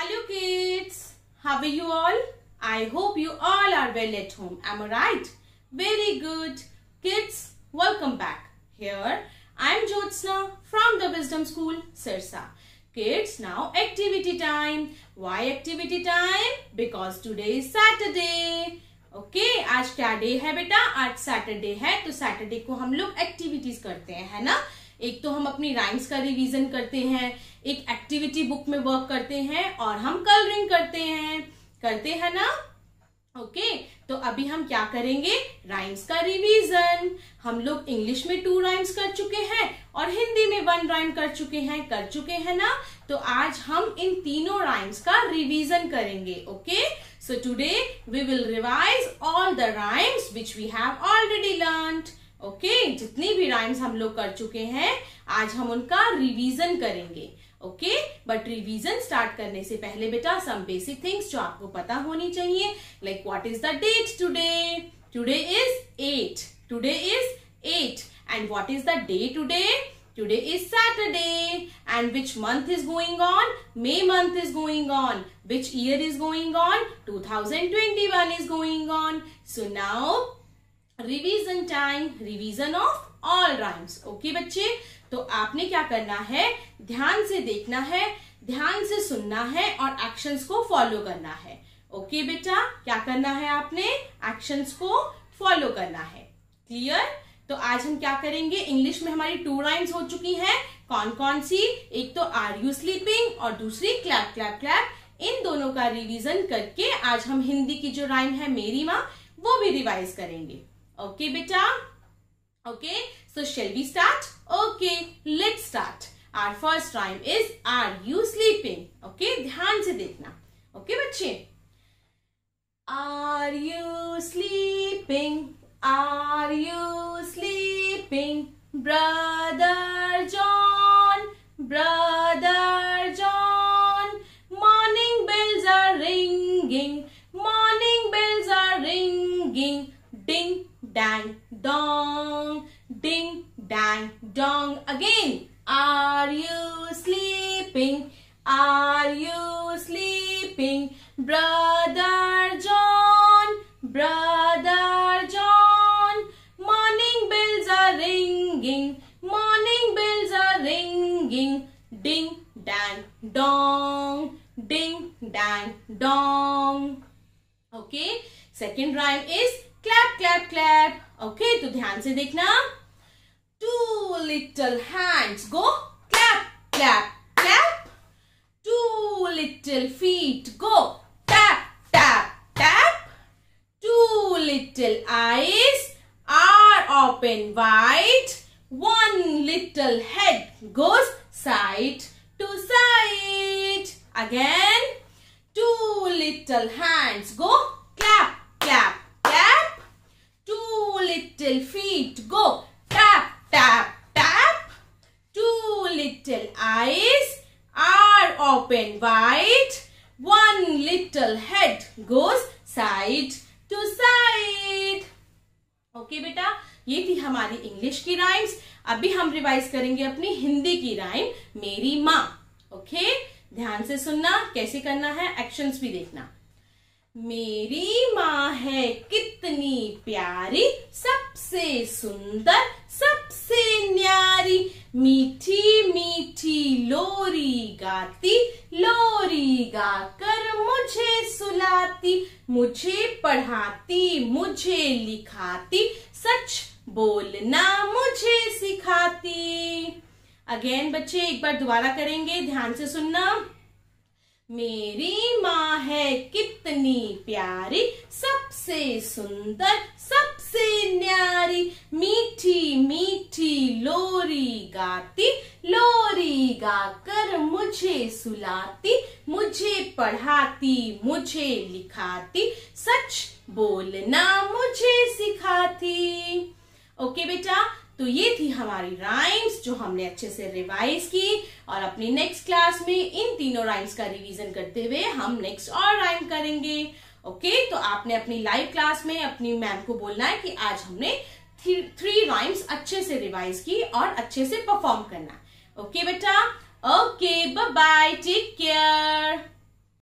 Hello kids, how are you all? I hope you all are well at home. Am I right? Very good. Kids, welcome back. Here I am Jyotsna from the Wisdom School, Sirsa. Kids, now activity time. Why activity time? Because today is Saturday. Okay okay, आज क्या day है बेटा आज Saturday है तो Saturday को हम लोग एक्टिविटीज़ करते हैं है ना एक तो हम अपनी राइम्स का रिवीजन करते हैं एक एक्टिविटी बुक में वर्क करते हैं और हम कलरिंग करते हैं। करते हैं ना? ओके okay, तो अभी हम क्या करेंगे? राइम्स का रिवीजन हम लोग इंग्लिश में टू राइम्स कर चुके हैं और हिंदी में वन राइम कर चुके हैं। कर चुके हैं ना? तो आज हम इन तीनों राइम्स का रिवीजन करेंगे okay so today we will revise all the rhymes which we have already learn okay जितनी भी राइम्स हम लोग कर चुके हैं, आज हम उनका रिवीजन करेंगे। ओके बट रिवीजन स्टार्ट करने से पहले बेटा सम बेसिक थिंग्स जो आपको पता होनी चाहिए like what is the date today today is eight today is eight and what is the day today today is Saturday and which month is going on May month is going on which year is going on 2021 is going on so now revision time revision of all rhymes okay बच्चे? तो आपने क्या करना है? ध्यान से देखना है, ध्यान से सुनना है और एक्शंस को फॉलो करना है। ओके बेटा? क्या करना है आपने? एक्शंस को फॉलो करना है। क्लियर तो आज हम क्या करेंगे? इंग्लिश में हमारी टू राइम्स हो चुकी हैं। कौन कौन सी? एक तो आर यू स्लीपिंग और दूसरी क्लैप क्लैप क्लैप इन दोनों का रिवीजन करके आज हम हिंदी की जो राइम है, मेरी माँ, वो भी रिवाइज करेंगे। ओके बेटा okay So shall we start? Okay, let's start. Our first rhyme is Are you sleeping? Okay, ध्यान से देखना. Okay बच्चे? Are you sleeping? Are you sleeping? Brother John, Brother John. Morning bells are ringing. Morning bells are ringing. Dang, dong. ding dang dong. Again are you sleeping? Are you sleeping brother john? Brother john morning bells are ringing morning bells are ringing. Ding dang dong ding dang dong. Okay second rhyme is clap clap clap okay तो ध्यान से देखना Two little hands go clap, clap, clap. Two little feet go tap, tap, tap. Two little eyes are open wide. One little head goes side to side. Again, two little hands go Little feet go tap, Tap, tap. Two little eyes are open wide. One little head goes side to side. Okay okay, बेटा ये थी हमारी English की rhymes अभी हम revise करेंगे अपनी हिंदी की राइम मेरी माँ ओके okay? ध्यान से सुनना कैसे करना है एक्शंस भी देखना मेरी माँ है कितनी प्यारी, सबसे सुंदर, सबसे न्यारी। मीठी मीठी लोरी गाती, लोरी गाकर मुझे सुलाती, मुझे पढ़ाती, मुझे लिखाती, सच बोलना मुझे सिखाती। अगेन बच्चे, एक बार दोबारा करेंगे, ध्यान से सुनना। मेरी माँ है कितनी प्यारी, सबसे सुंदर, सबसे न्यारी। मीठी मीठी लोरी गाती, लोरी गाकर मुझे सुलाती, मुझे पढ़ाती, मुझे लिखाती, सच बोलना मुझे सिखाती। ओके बेटा तो ये थी हमारी राइम्स जो हमने अच्छे से रिवाइज की और अपनी नेक्स्ट क्लास में इन तीनों राइम्स का रिवीजन करते हुए हम नेक्स्ट और राइम करेंगे। ओके तो आपने अपनी लाइव क्लास में अपनी मैम को बोलना है कि आज हमने थ्री राइम्स अच्छे से रिवाइज की और अच्छे से परफॉर्म करना ओके बेटा? Okay bye take care